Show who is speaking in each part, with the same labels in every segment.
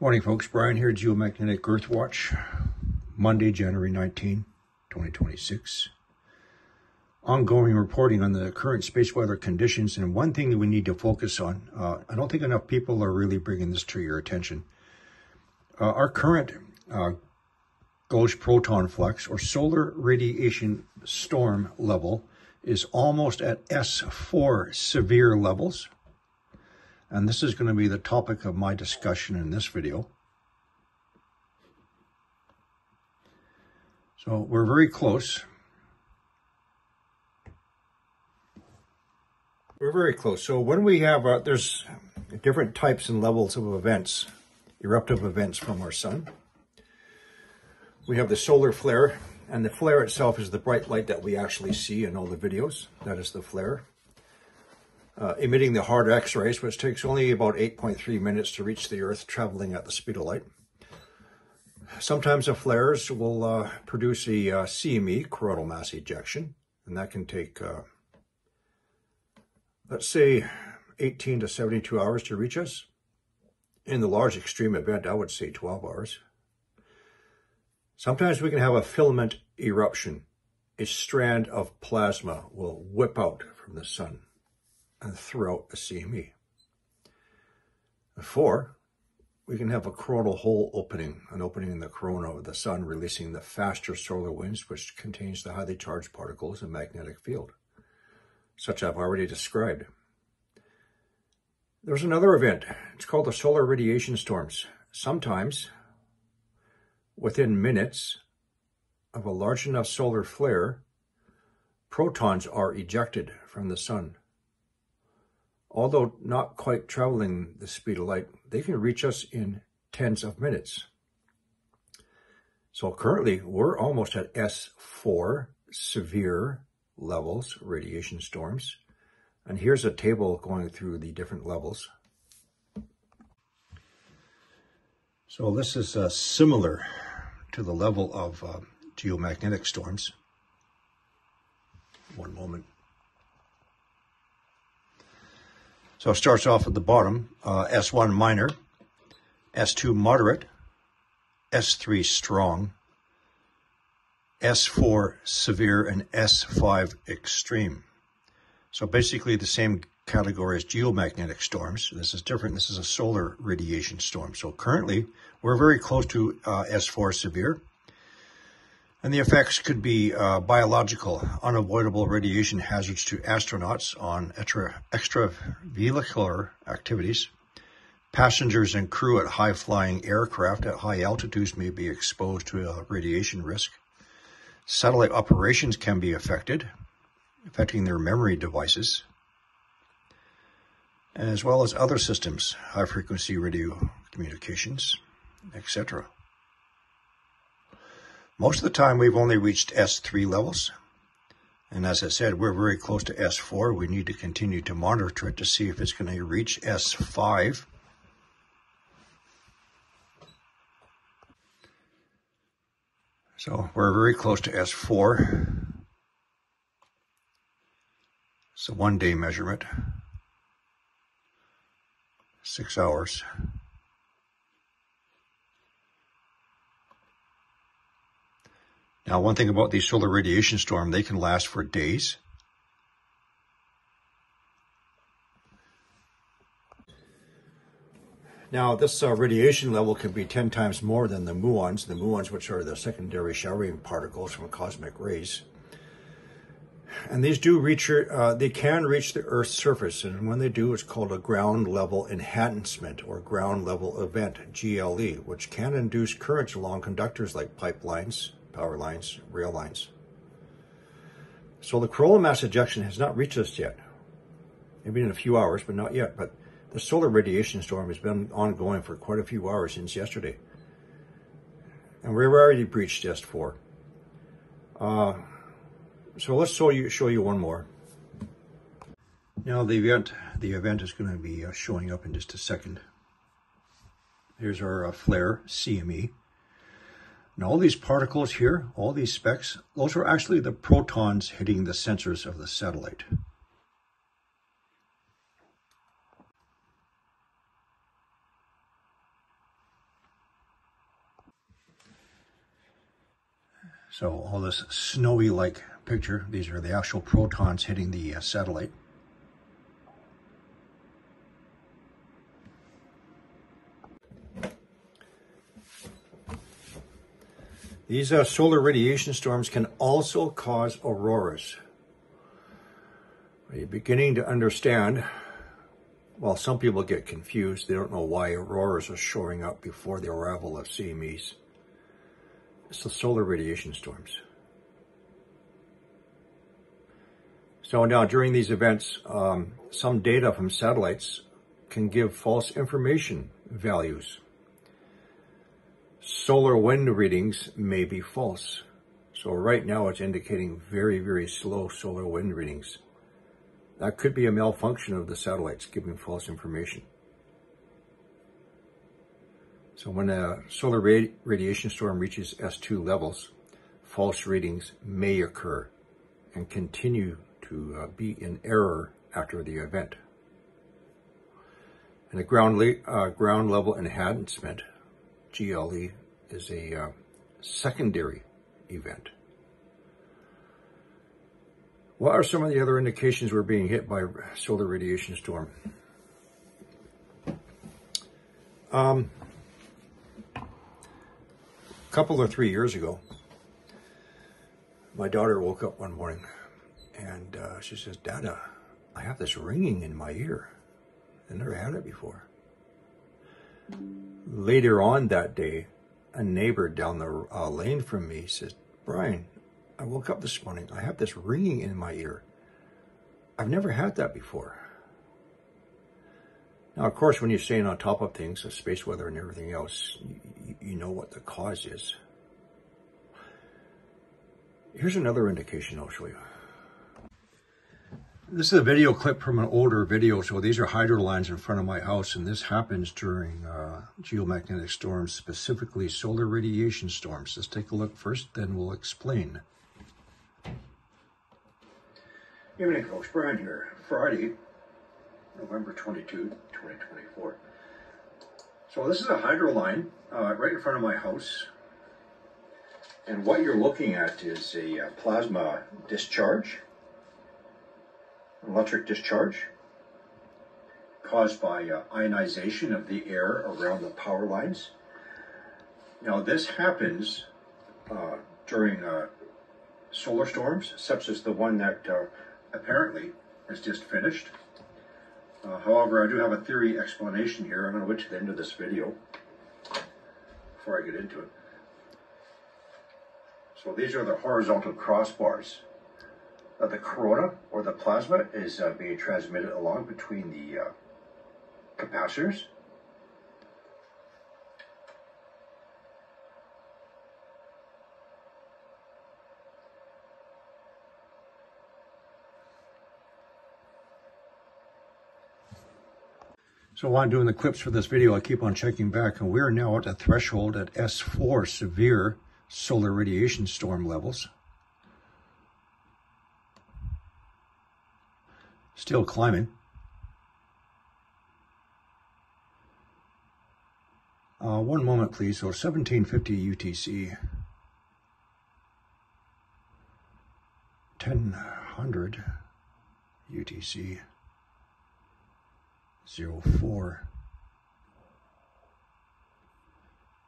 Speaker 1: Morning, folks. Brian here, Geomagnetic Earth Watch, Monday, January 19, 2026. Ongoing reporting on the current space weather conditions, and one thing that we need to focus on. Uh, I don't think enough people are really bringing this to your attention. Uh, our current uh, gauge proton flux or solar radiation storm level is almost at S4 severe levels and this is going to be the topic of my discussion in this video. So we're very close. We're very close. So when we have, uh, there's different types and levels of events, eruptive events from our sun. We have the solar flare, and the flare itself is the bright light that we actually see in all the videos. That is the flare uh, emitting the hard X-rays, which takes only about 8.3 minutes to reach the Earth, traveling at the speed of light. Sometimes the flares will uh, produce a uh, CME, coronal mass ejection, and that can take, uh, let's say, 18 to 72 hours to reach us. In the large extreme event, I would say 12 hours. Sometimes we can have a filament eruption. A strand of plasma will whip out from the sun and throughout a CME. Four, we can have a coronal hole opening, an opening in the corona of the sun, releasing the faster solar winds, which contains the highly charged particles and magnetic field, such I've already described. There's another event. It's called the solar radiation storms. Sometimes, within minutes of a large enough solar flare, protons are ejected from the sun although not quite traveling the speed of light, they can reach us in tens of minutes. So currently, we're almost at S4, severe levels, radiation storms. And here's a table going through the different levels. So this is uh, similar to the level of uh, geomagnetic storms. One moment. So it starts off at the bottom, uh, S1 minor, S2 moderate, S3 strong, S4 severe, and S5 extreme. So basically the same category as geomagnetic storms. This is different. This is a solar radiation storm. So currently we're very close to uh, S4 severe. And the effects could be uh, biological, unavoidable radiation hazards to astronauts on extra, extravehicular activities. Passengers and crew at high flying aircraft at high altitudes may be exposed to a radiation risk. Satellite operations can be affected, affecting their memory devices, as well as other systems, high frequency radio communications, etc. Most of the time, we've only reached S3 levels. And as I said, we're very close to S4. We need to continue to monitor it to see if it's going to reach S5. So we're very close to S4. It's a one-day measurement, six hours. Now, one thing about these solar radiation storms, they can last for days. Now, this uh, radiation level can be 10 times more than the muons, the muons which are the secondary showering particles from cosmic rays. And these do reach, uh, they can reach the Earth's surface, and when they do, it's called a ground level enhancement or ground level event, GLE, which can induce currents along conductors like pipelines, power lines, rail lines. So the coronal mass ejection has not reached us yet. Maybe in a few hours, but not yet. But the solar radiation storm has been ongoing for quite a few hours since yesterday. And we've already breached S4. Uh, so let's show you, show you one more. Now the event, the event is going to be uh, showing up in just a second. Here's our uh, flare CME. And all these particles here, all these specks, those are actually the protons hitting the sensors of the satellite. So all this snowy-like picture, these are the actual protons hitting the uh, satellite. These uh, solar radiation storms can also cause auroras. Are you beginning to understand? Well, some people get confused. They don't know why auroras are showing up before the arrival of CMEs. It's the solar radiation storms. So now during these events, um, some data from satellites can give false information values solar wind readings may be false. So right now it's indicating very, very slow solar wind readings. That could be a malfunction of the satellites giving false information. So when a solar radi radiation storm reaches S2 levels, false readings may occur and continue to uh, be in error after the event. And a ground, uh, ground level enhancement GLE is a uh, secondary event. What are some of the other indications we're being hit by solar radiation storm? Um, a couple or three years ago, my daughter woke up one morning and uh, she says, Dada, I have this ringing in my ear. I never had it before. Later on that day, a neighbor down the uh, lane from me says, Brian, I woke up this morning. I have this ringing in my ear. I've never had that before. Now, of course, when you're staying on top of things, the space weather and everything else, you, you know what the cause is. Here's another indication I'll show you. This is a video clip from an older video. So these are hydro lines in front of my house, and this happens during uh, geomagnetic storms, specifically solar radiation storms. Let's take a look first, then we'll explain. Evening, folks. Brian here. Friday, November 22, 2024. So this is a hydro line uh, right in front of my house. And what you're looking at is a uh, plasma discharge electric discharge caused by uh, ionization of the air around the power lines. Now this happens uh, during uh, solar storms, such as the one that uh, apparently has just finished. Uh, however, I do have a theory explanation here. I'm going to wait to the end of this video before I get into it. So these are the horizontal crossbars uh, the corona or the plasma is uh, being transmitted along between the uh, capacitors. So while I'm doing the clips for this video, I keep on checking back, and we're now at a threshold at S4 severe solar radiation storm levels. Still climbing. Uh, one moment, please. So 1750 UTC. 1000 UTC. 04.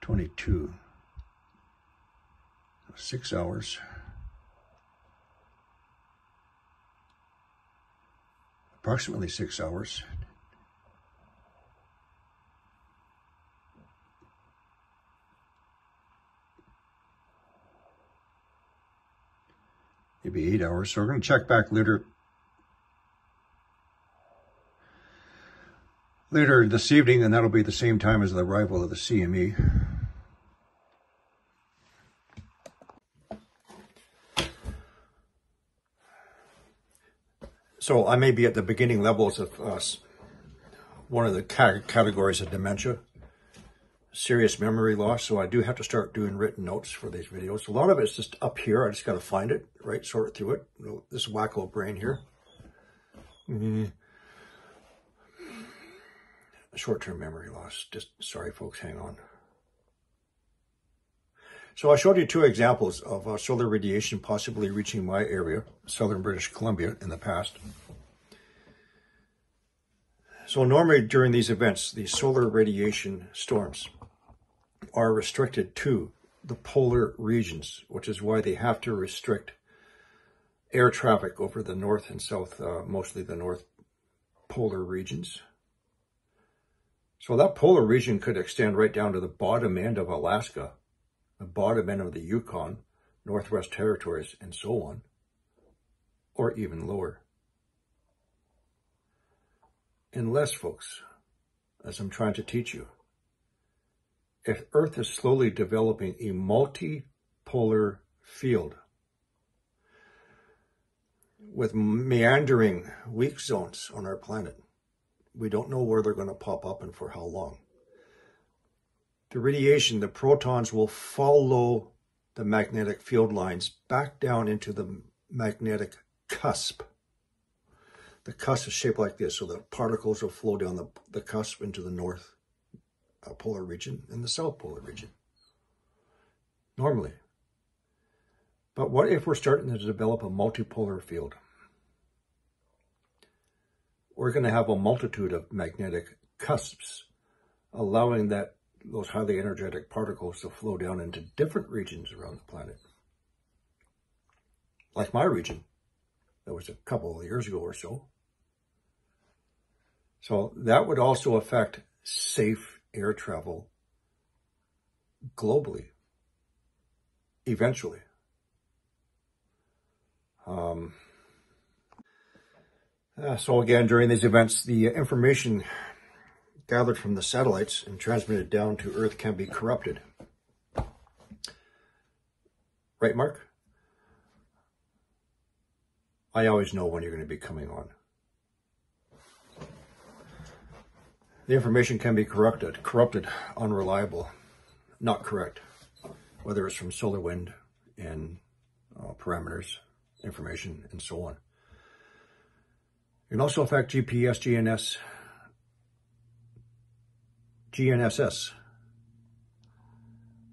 Speaker 1: 22. Six hours. Approximately six hours. Maybe eight hours. So we're going to check back later. Later this evening, and that'll be the same time as the arrival of the CME. So I may be at the beginning levels of uh, one of the categories of dementia, serious memory loss. So I do have to start doing written notes for these videos. A lot of it's just up here. I just got to find it, right? Sort through it. This wacko brain here. Mm -hmm. Short-term memory loss. Just sorry, folks. Hang on. So I showed you two examples of uh, solar radiation possibly reaching my area, southern British Columbia, in the past. So normally during these events, the solar radiation storms are restricted to the polar regions, which is why they have to restrict air traffic over the north and south, uh, mostly the north polar regions. So that polar region could extend right down to the bottom end of Alaska the bottom end of the Yukon, Northwest Territories, and so on, or even lower. Unless, folks, as I'm trying to teach you, if Earth is slowly developing a multipolar field with meandering weak zones on our planet, we don't know where they're going to pop up and for how long the radiation, the protons will follow the magnetic field lines back down into the magnetic cusp. The cusp is shaped like this, so the particles will flow down the, the cusp into the north uh, polar region and the south polar region. Normally. But what if we're starting to develop a multipolar field? We're going to have a multitude of magnetic cusps, allowing that those highly energetic particles to flow down into different regions around the planet. Like my region, that was a couple of years ago or so. So that would also affect safe air travel globally, eventually. Um, uh, so again, during these events, the information gathered from the satellites and transmitted down to Earth can be corrupted. Right, Mark? I always know when you're going to be coming on. The information can be corrupted, corrupted, unreliable, not correct, whether it's from solar wind and uh, parameters, information, and so on. It can also affect GPS, GNS, GNSS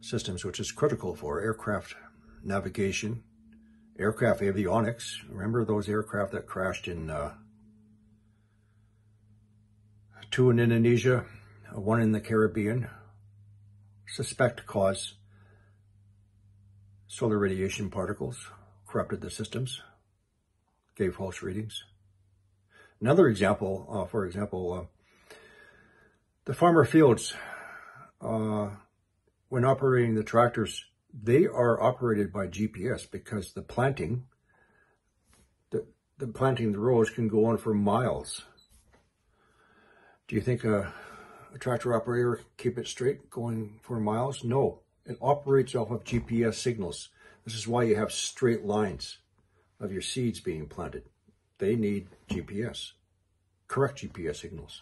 Speaker 1: systems, which is critical for aircraft navigation, aircraft avionics. Remember those aircraft that crashed in uh, two in Indonesia, one in the Caribbean, suspect cause solar radiation particles, corrupted the systems, gave false readings. Another example, uh, for example, uh, the farmer fields, uh, when operating the tractors, they are operated by GPS because the planting, the, the planting the rows can go on for miles. Do you think a, a tractor operator keep it straight going for miles? No, it operates off of GPS signals. This is why you have straight lines of your seeds being planted. They need GPS, correct GPS signals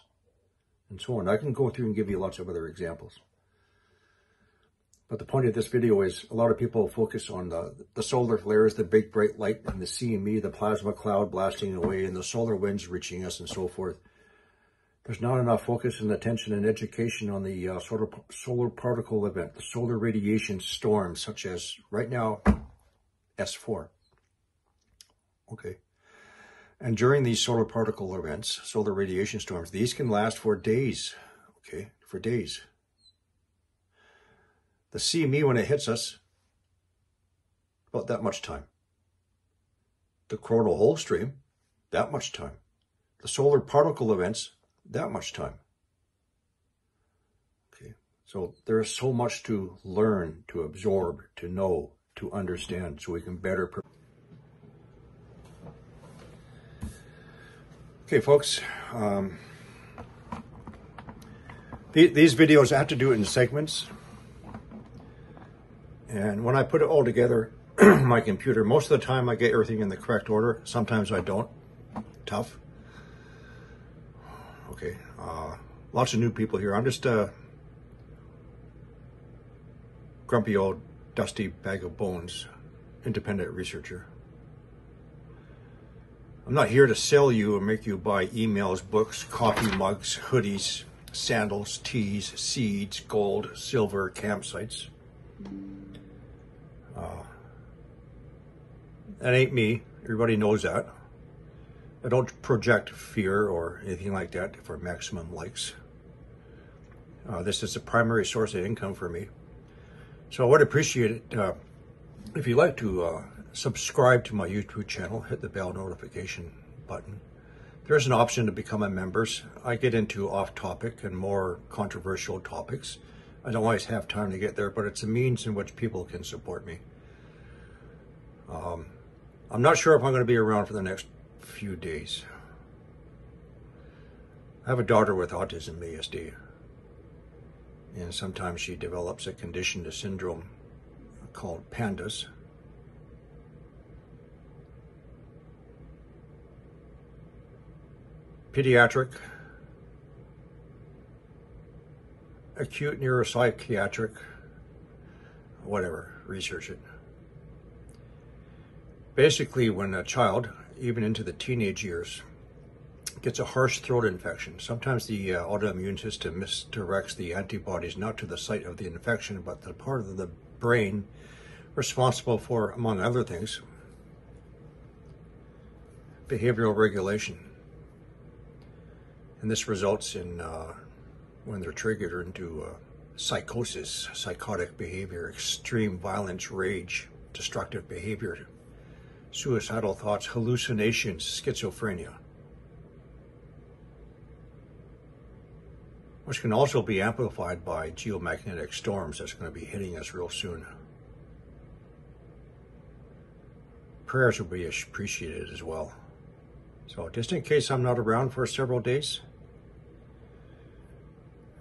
Speaker 1: and so on. I can go through and give you lots of other examples. But the point of this video is a lot of people focus on the, the solar flares, the big bright light, and the CME, the plasma cloud blasting away, and the solar winds reaching us and so forth. There's not enough focus and attention and education on the uh, solar, solar particle event, the solar radiation storm, such as right now, S4. Okay. And during these solar particle events, solar radiation storms, these can last for days, okay, for days. The CME, when it hits us, about that much time. The coronal hole stream, that much time. The solar particle events, that much time. Okay, so there is so much to learn, to absorb, to know, to understand, so we can better prepare. Okay, folks, um, these videos, I have to do it in segments. And when I put it all together, my computer, most of the time I get everything in the correct order. Sometimes I don't. Tough. Okay, uh, lots of new people here. I'm just a grumpy old dusty bag of bones, independent researcher. I'm not here to sell you or make you buy emails, books, coffee mugs, hoodies, sandals, teas, seeds, gold, silver, campsites. Uh, that ain't me. Everybody knows that. I don't project fear or anything like that for maximum likes. Uh, this is the primary source of income for me. So I would appreciate it uh, if you'd like to uh, subscribe to my YouTube channel, hit the bell notification button. There's an option to become a member. I get into off topic and more controversial topics. I don't always have time to get there, but it's a means in which people can support me. Um, I'm not sure if I'm going to be around for the next few days. I have a daughter with autism ASD, and sometimes she develops a condition, a syndrome called PANDAS. Pediatric, acute neuropsychiatric, whatever, research it. Basically, when a child, even into the teenage years, gets a harsh throat infection, sometimes the uh, autoimmune system misdirects the antibodies not to the site of the infection, but the part of the brain responsible for, among other things, behavioral regulation. And this results in, uh, when they're triggered into uh, psychosis, psychotic behavior, extreme violence, rage, destructive behavior, suicidal thoughts, hallucinations, schizophrenia. Which can also be amplified by geomagnetic storms that's going to be hitting us real soon. Prayers will be appreciated as well. So, just in case I'm not around for several days,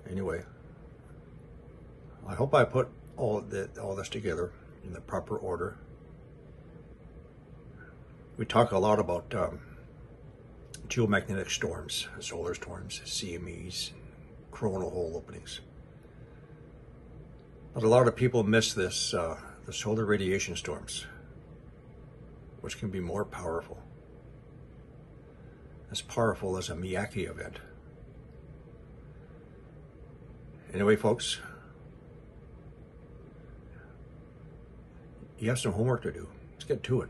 Speaker 1: anyway, I hope I put all the, all this together in the proper order. We talk a lot about um, geomagnetic storms, solar storms, CMEs, coronal hole openings. But a lot of people miss this, uh, the solar radiation storms, which can be more powerful. As powerful as a Miyake event. Anyway, folks, you have some homework to do. Let's get to it.